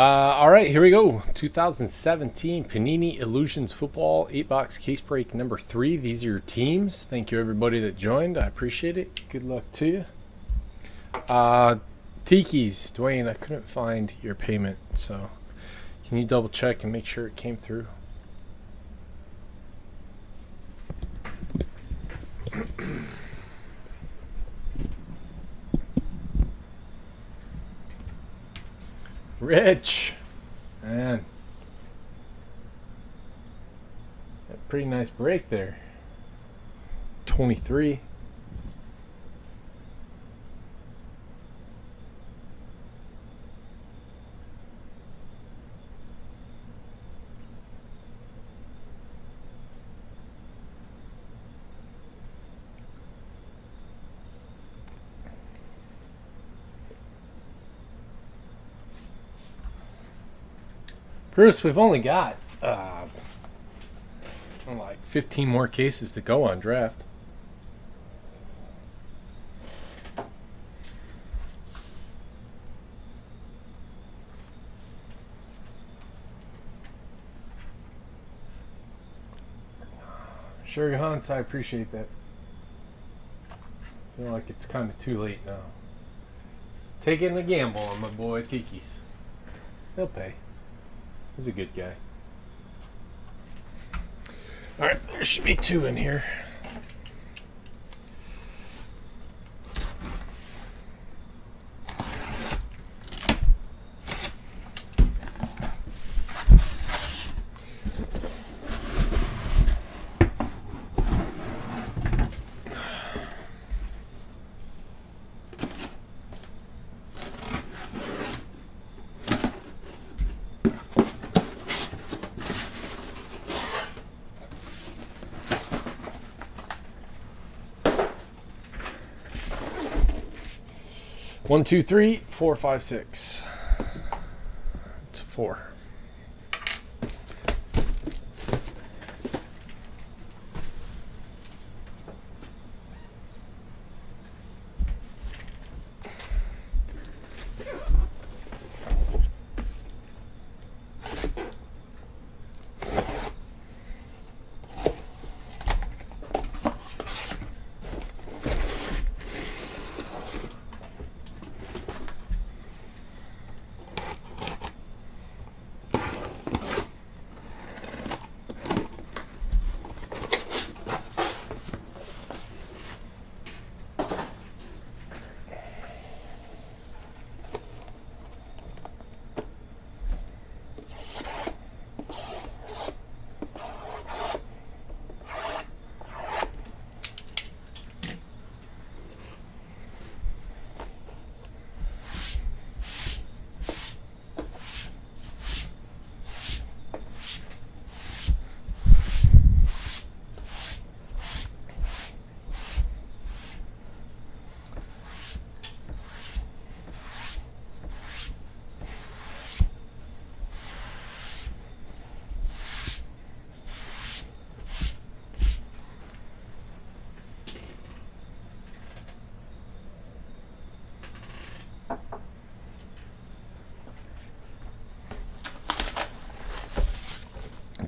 Uh, all right, here we go. 2017 Panini Illusions Football 8 box case break number three. These are your teams. Thank you, everybody that joined. I appreciate it. Good luck to you. Uh, Tiki's, Dwayne, I couldn't find your payment, so can you double check and make sure it came through? Rich. Man. A pretty nice break there. 23. Bruce, we've only got uh, like 15 more cases to go on draft. Sherry Hans, I appreciate that. I feel like it's kind of too late now. Taking a gamble on my boy Tiki's. He'll pay. He's a good guy. All right, there should be two in here. One, two, three, four, five, six. It's four.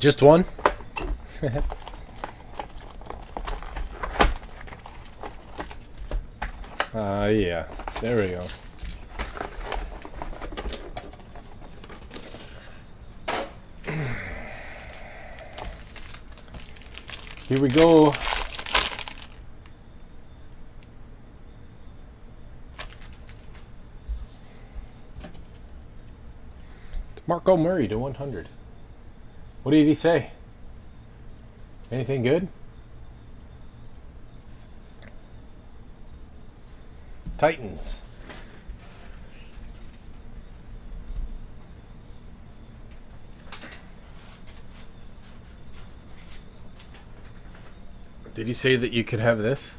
Just one? Ah, uh, yeah. There we go. Here we go. Marco Murray to 100. What did he say? Anything good? Titans. Did he say that you could have this?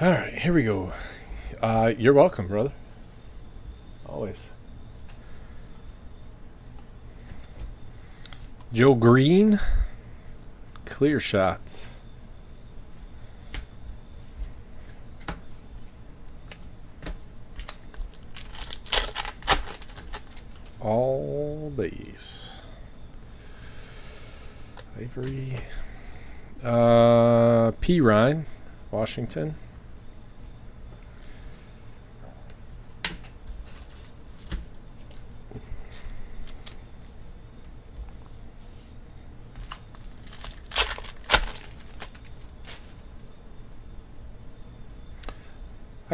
All right, here we go. Uh, you're welcome, brother. Always. Joe Greene, clear shots. All base. Ivory. Uh, P. Ryan, Washington.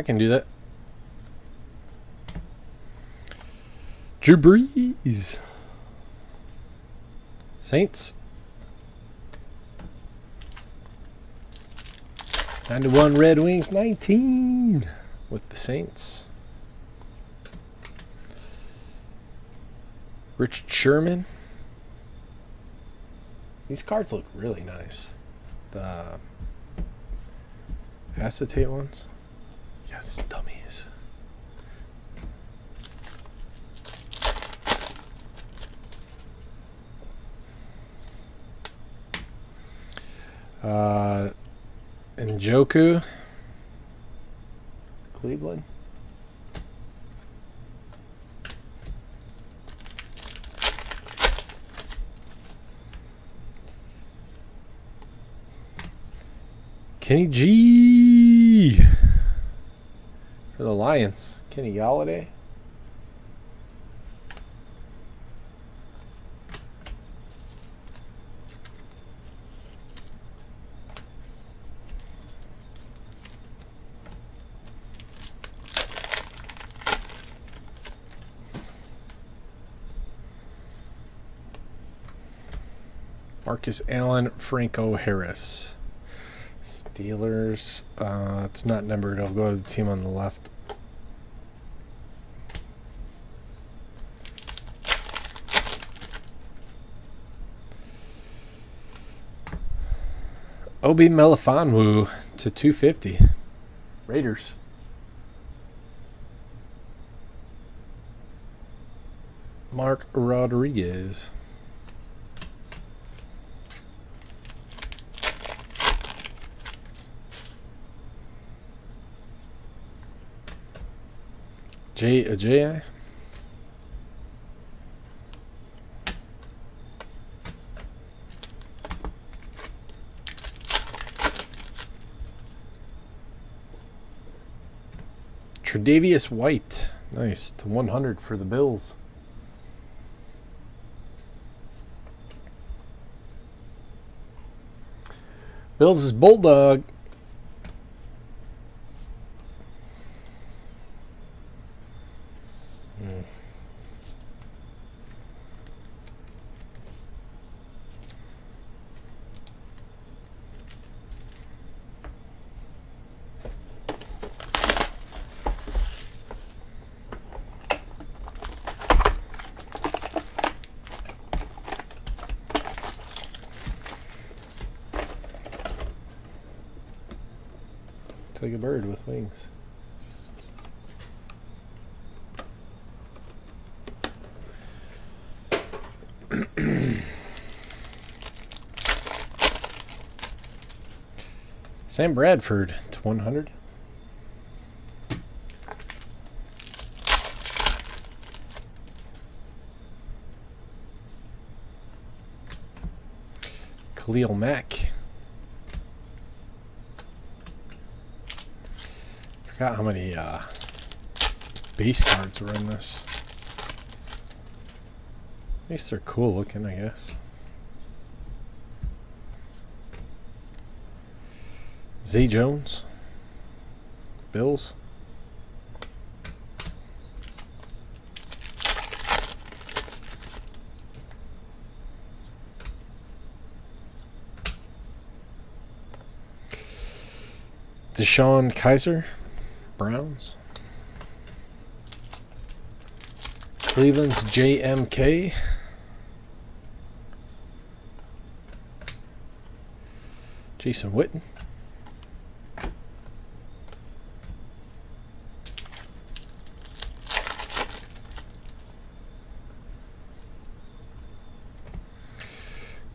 Can do that. Drew Brees. Saints. 91 Red Wings 19 with the Saints. Richard Sherman. These cards look really nice. The acetate ones. Yes, dummies. Uh, Njoku. Cleveland. Kenny G for the Lions. Kenny Golladay. Marcus Allen, Franco Harris. Steelers. Uh, it's not numbered. I'll go to the team on the left. Obi Melifonwu to 250. Raiders. Mark Rodriguez. J a J. Tre'Davious White. Nice. To 100 for the Bills. Bills is Bulldog. It's like a bird with wings. Sam Bradford to 100. Khalil Mack. Forgot how many uh, base cards were in this. At least they're cool looking, I guess. Zay Jones. Bills. DeShone Kizer. Browns. Cleveland's JMK. Jason Witten.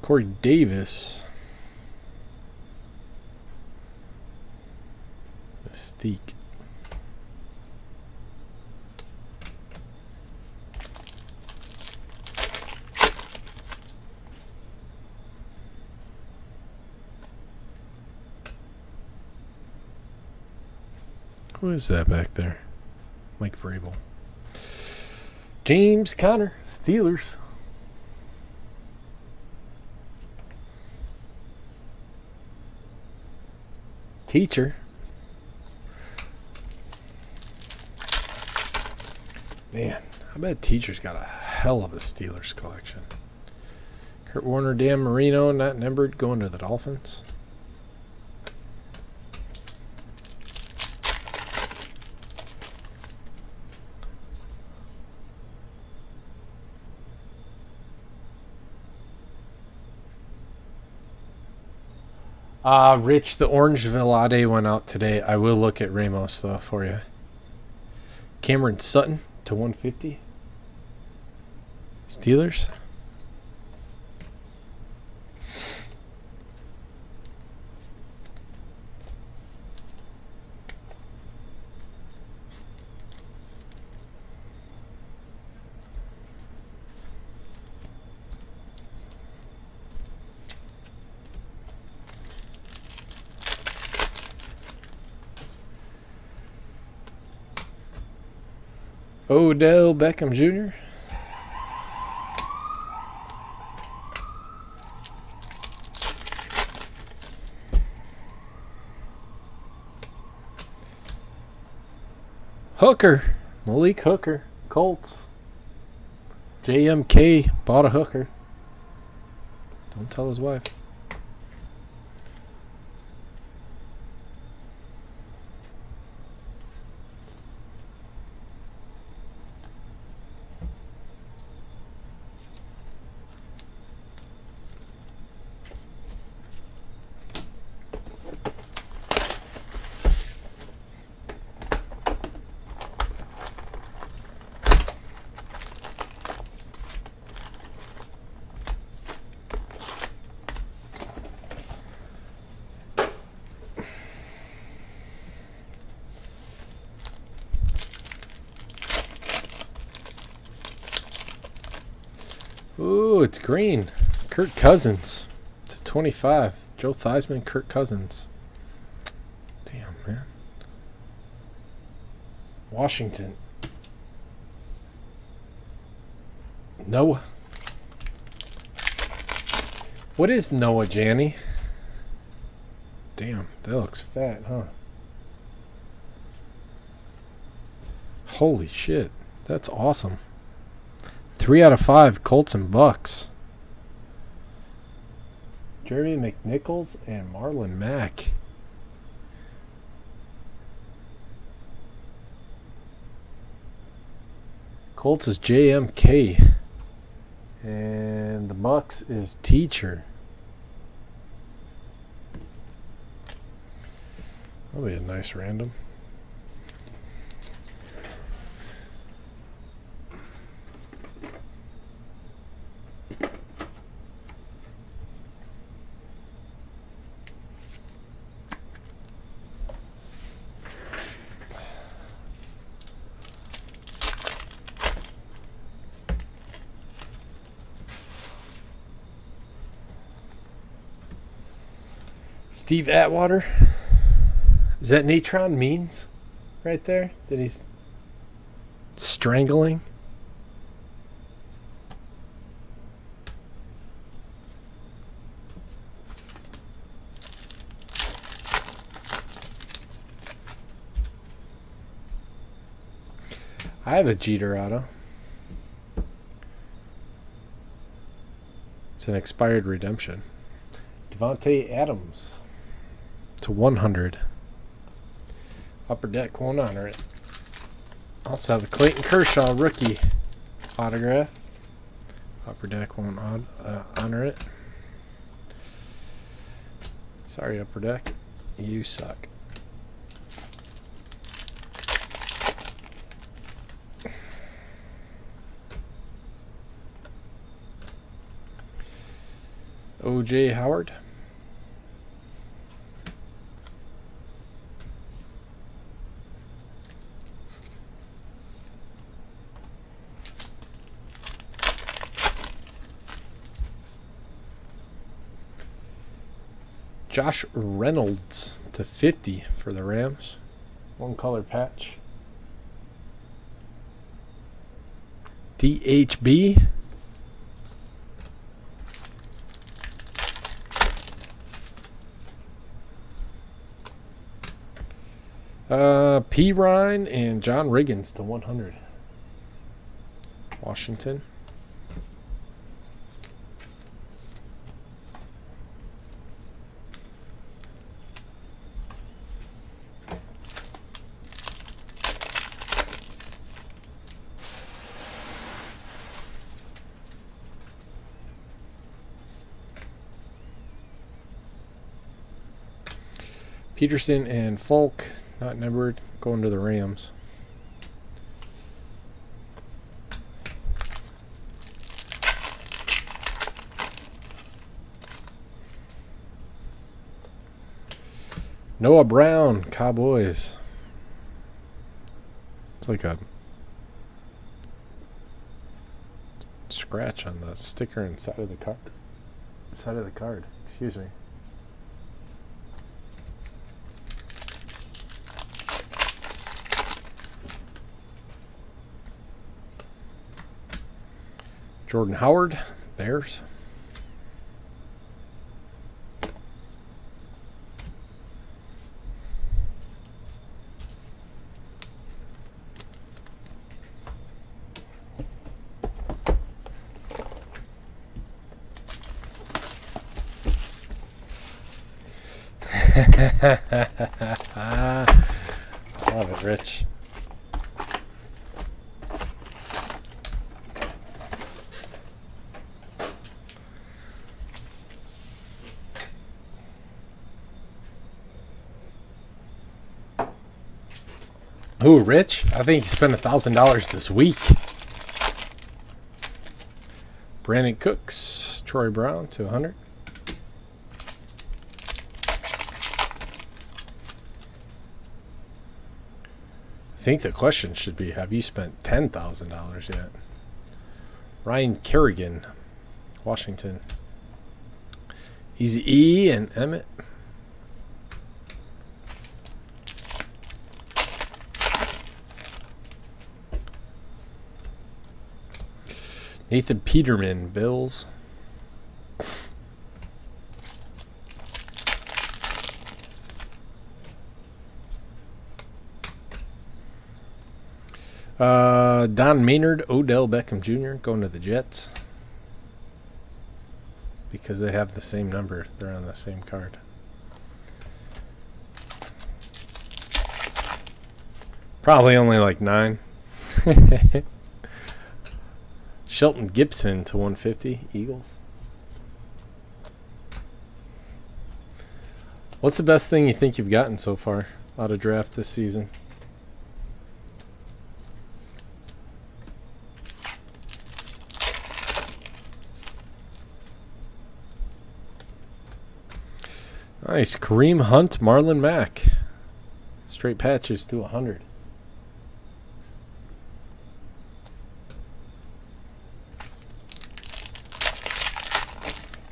Corey Davis. Mystique. Who is that back there? Mike Vrabel. James Conner, Steelers. Teacher. Man, I bet Teacher's got a hell of a Steelers collection. Kurt Warner, Dan Marino, not numbered, going to the Dolphins. Uh, Rich, the Orange Velade went out today. I will look at Ramos, though, for you. Cameron Sutton to 150. Steelers. Odell Beckham Jr. Hooker, Malik Hooker, Colts. JMK bought a hooker. Don't tell his wife. Ooh, it's green. Kirk Cousins to 25. Joe Theismann, Kirk Cousins. Damn, man. Washington. Noah. What is Noah, Janny? Damn, that looks fat, huh? Holy shit. That's awesome. Three out of five, Colts and Bucks. Jeremy McNichols and Marlon Mack. Colts is JMK. And the Bucks is Teacher. That'll be a nice random. Steve Atwater. Is that Natron Means right there? That he's strangling? I have a Jeter auto. It's an expired redemption. Davante Adams to 100. Upper Deck won't honor it. Also have a Clayton Kershaw rookie autograph. Upper Deck won't uh, honor it. Sorry, Upper Deck. You suck. OJ Howard. Josh Reynolds to 50 for the Rams. One color patch. DHB. Uh, Perine and John Riggins to 100. Washington. Peterson and Faulk, not numbered, going to the Rams. Noah Brown, Cowboys. It's like a scratch on the sticker inside of the card. Side of the card. Excuse me. Jordan Howard, Bears. Love it, Rich. Ooh, Rich? I think he spent a thousand dollars this week. Brandin Cooks, Troy Brown to 100. I think the question should be Have you spent $10,000 yet? Ryan Kerrigan, Washington. Easy E and Emmitt. Nathan Peterman, Bills. Uh, Don Maynard, Odell Beckham Jr. going to the Jets. Because they have the same number. They're on the same card. Probably only like nine. Shelton Gibson to 150, Eagles. What's the best thing you think you've gotten so far out of draft this season? Nice. Kareem Hunt, Marlon Mack. Straight patches to 100.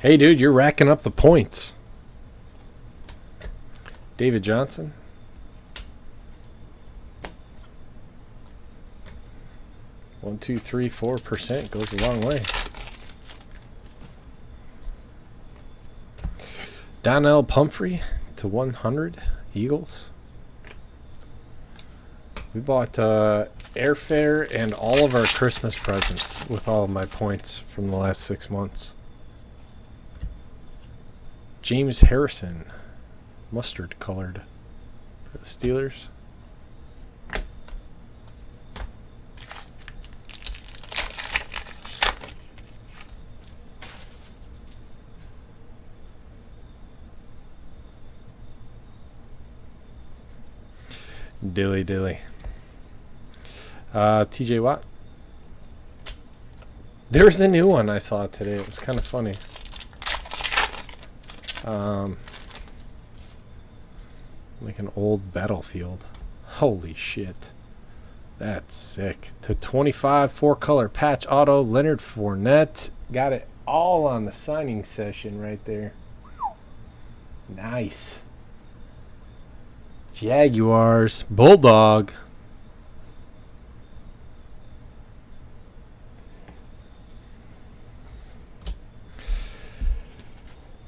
Hey, dude, you're racking up the points. David Johnson. One, two, three, four percent goes a long way. Donnell Pumphrey to 100 Eagles. We bought uh, airfare and all of our Christmas presents with all of my points from the last six months. James Harrison, mustard colored for the Steelers. Dilly dilly. Uh, TJ Watt. There's a new one I saw today. It was kind of funny. Um, like an old battlefield. Holy shit. That's sick. To 25, four color patch auto, Leonard Fournette. Got it all on the signing session right there. Nice. Jaguars, Bulldog.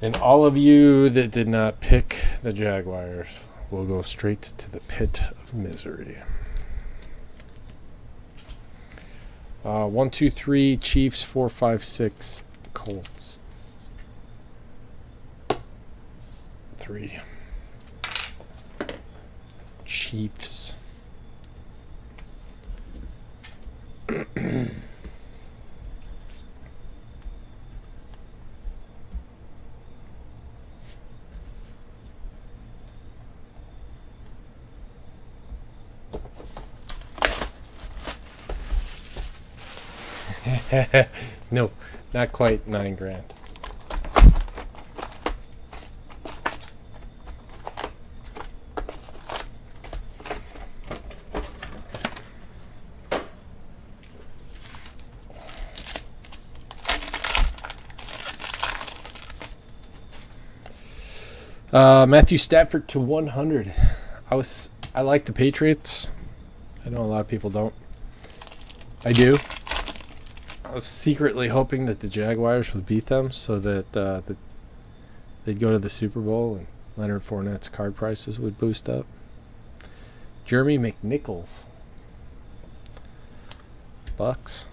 And all of you that did not pick the Jaguars will go straight to the pit of misery. Uh, one, two, three, Chiefs, four, five, six, Colts. Three. Chiefs. no, not quite nine grand. Uh, Matthew Stafford to 100. I was I like the Patriots. I know a lot of people don't. I do. I was secretly hoping that the Jaguars would beat them so that uh, the, they'd go to the Super Bowl and Leonard Fournette's card prices would boost up. Jeremy McNichols. Bucks.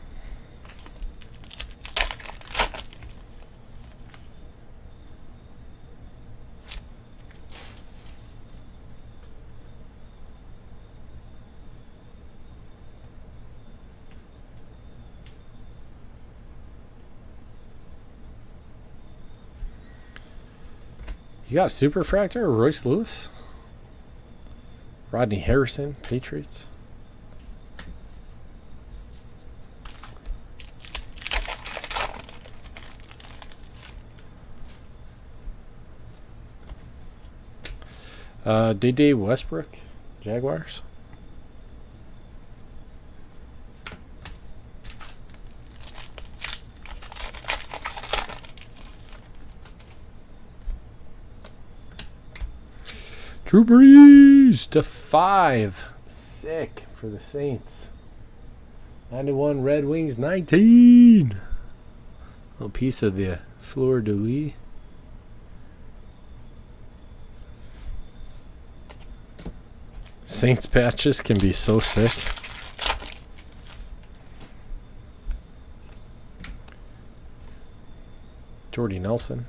You got a superfractor or Royce Lewis? Rodney Harrison, Patriots. Uh, Dede Westbrook, Jaguars. Drew Brees to five. Sick for the Saints. 91 Red Wings 19. A little piece of the fleur de lis. Saints patches can be so sick. Jordy Nelson.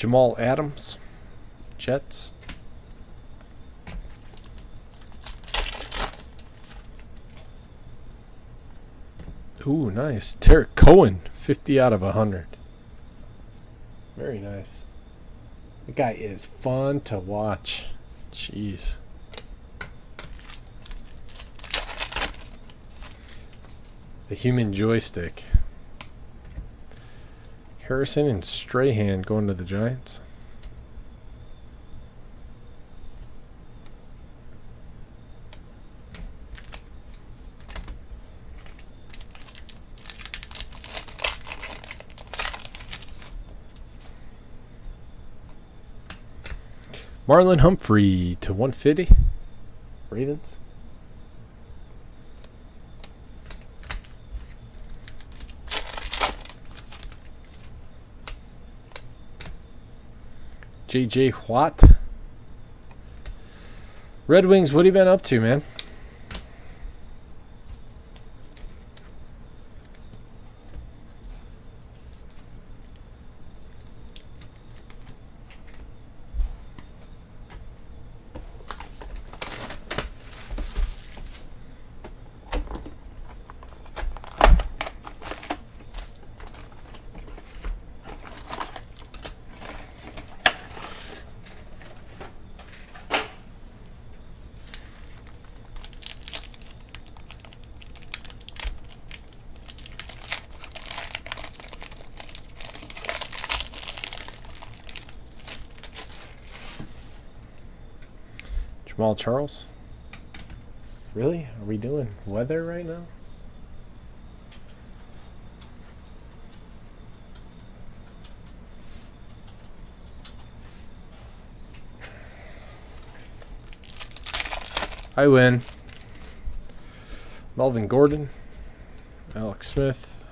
Jamal Adams, Jets. Ooh, nice. Tarik Cohen, 50 out of 100. Very nice. The guy is fun to watch. Jeez. The human joystick. Harrison and Strahan going to the Giants. Marlon Humphrey to 150. Ravens. JJ Watt. Red Wings, what have you been up to, man? Charles. Really? Are we doing weather right now? I win. Melvin Gordon. Alex Smith.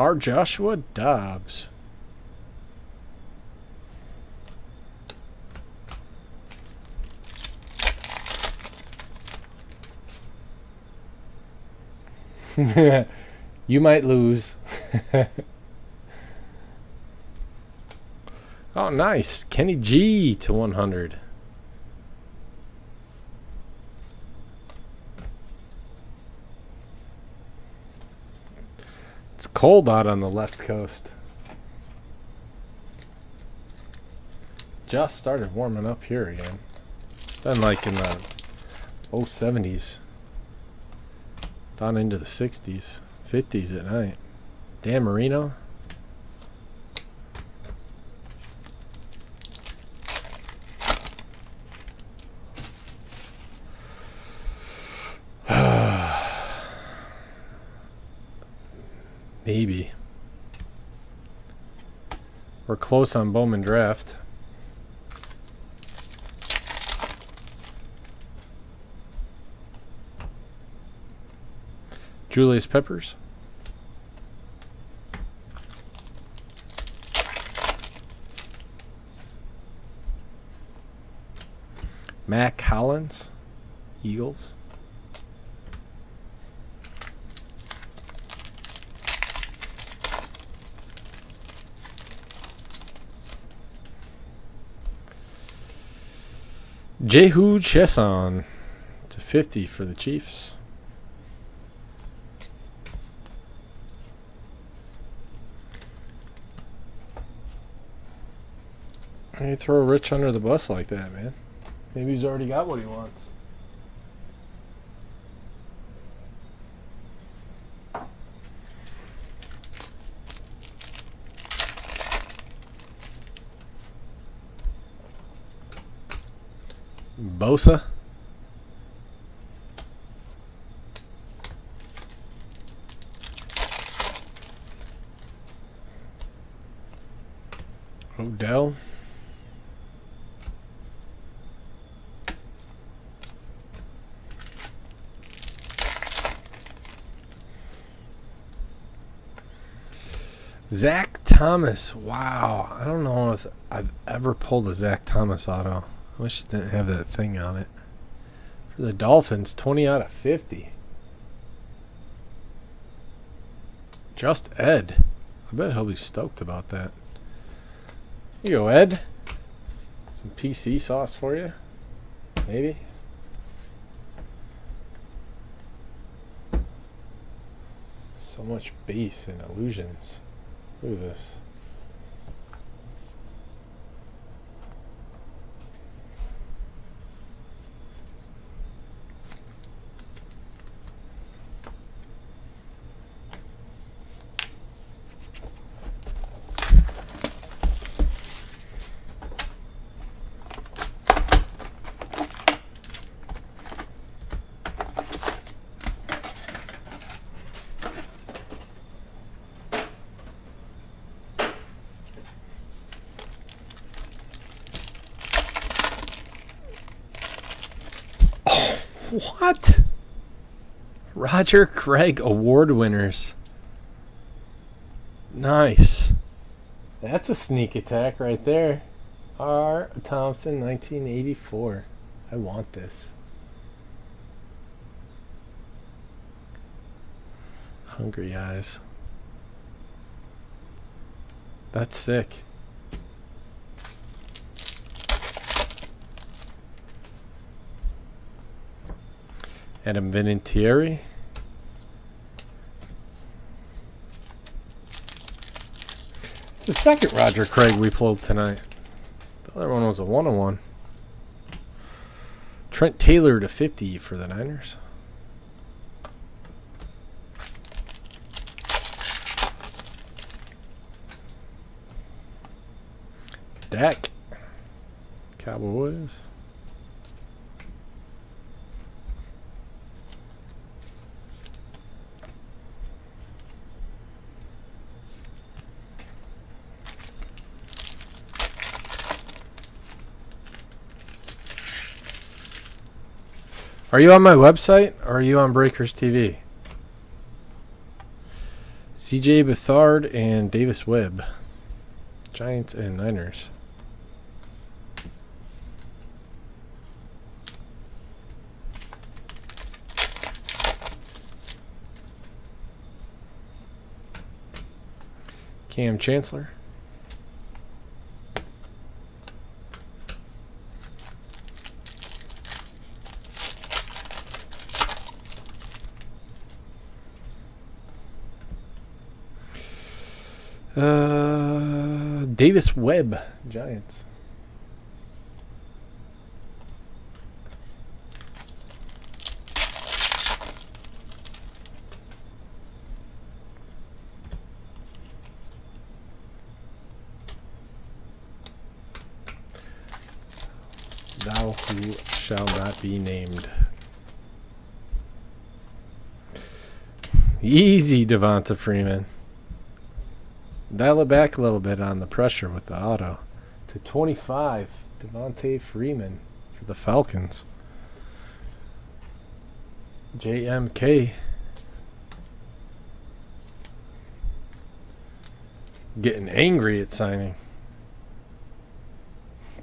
R. Joshua Dobbs. you might lose. oh, nice. Kenny G to 100. It's cold out on the left coast. Just started warming up here again. Then like in the 070s. Down into the 60s, 50s at night. Dan Marino. Maybe. We're close on Bowman draft. Julius Peppers. Mack Hollins, Eagles. Jehu Chesson to 50 for the Chiefs. You throw Rich under the bus like that, man. Maybe he's already got what he wants. Bosa. Odell. Zach Thomas. Wow. I don't know if I've ever pulled a Zach Thomas auto. I wish it didn't have that thing on it. For the Dolphins, 20 out of 50. Just Ed. I bet he'll be stoked about that. Here you go, Ed. Some PC sauce for you. Maybe. So much base and illusions. Look at this. What? Roger Craig award winners. Nice. That's a sneak attack right there. R. Thompson, 1984. I want this. Hungry eyes. That's sick. Adam Vinatieri. It's the second Roger Craig we pulled tonight. The other one was a one on one. Trent Taylor to 50 for the Niners. Dak. Cowboys. Are you on my website or are you on Breakers TV? CJ Beathard and Davis Webb. Giants and Niners. Kam Chancellor. Uh, Davis Webb, Giants. Thou who shall not be named. Easy, Devonta Freeman. Dial it back a little bit on the pressure with the auto. To 25, Devonta Freeman for the Falcons. JMK. Getting angry at signing.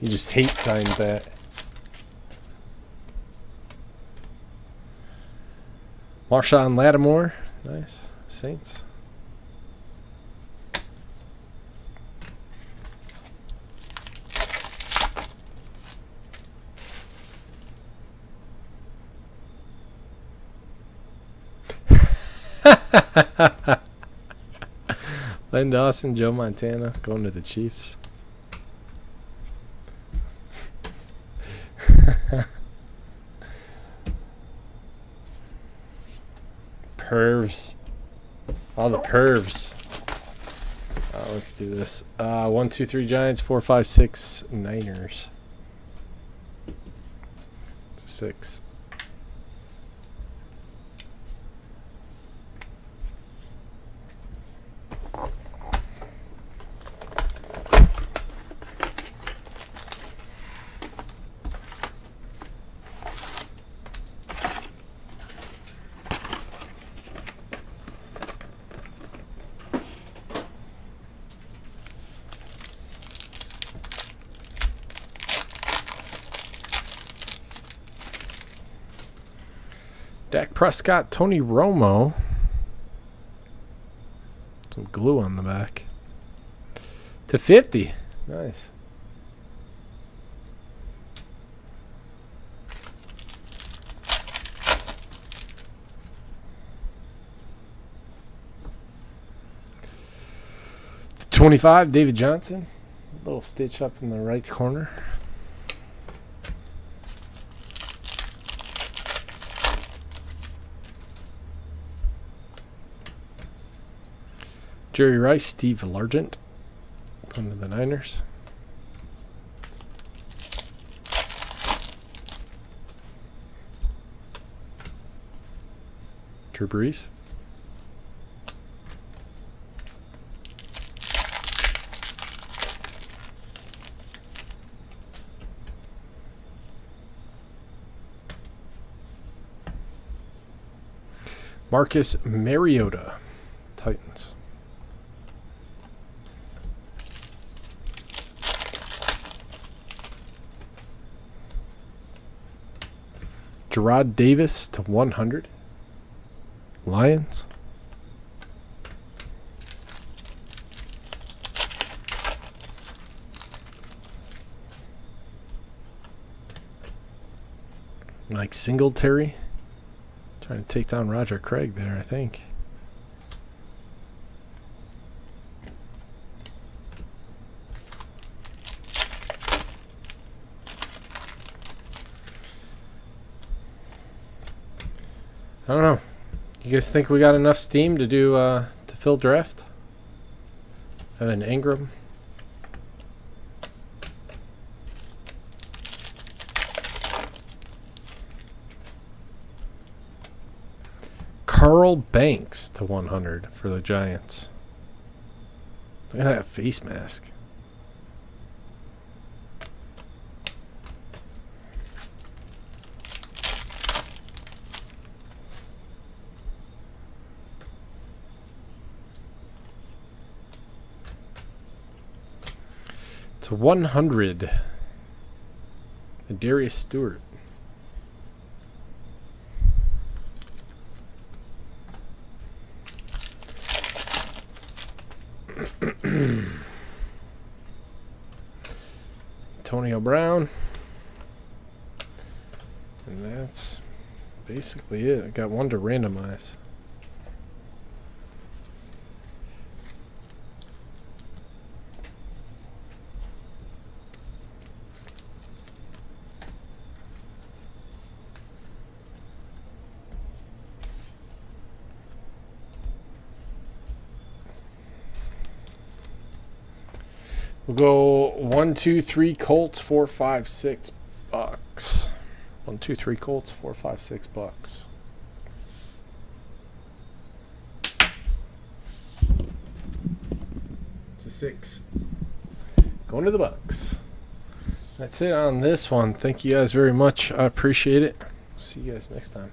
he just hates signed that. Marshon Lattimore. Nice. Saints. Len Dawson, Joe Montana going to the Chiefs. Pervs. All the pervs. Uh, let's do this. Uh, one, two, three Giants. Four, five, six Niners. It's a six. Dak Prescott, Tony Romo. Some glue on the back. To 50. Nice. To 25, David Johnson. A little stitch up in the right corner. Jerry Rice, Steve Largent, one of the Niners. Drew Brees. Marcus Mariota, Titans. Jarrad Davis to 100. Lions. Mike Singletary. Trying to take down Roger Craig there, I think. I don't know. You guys think we got enough steam to do uh, to fill draft? Evan Engram. Carl Banks to 100 for the Giants. Look at that face mask. To 100. Darian Stewart. Antonio Brown. And that's basically it. I got one to randomize. We'll go one, two, three Colts, four, five, six bucks. One, two, three Colts, four, five, six bucks. A six. Going to the Bucks. That's it on this one. Thank you guys very much. I appreciate it. See you guys next time.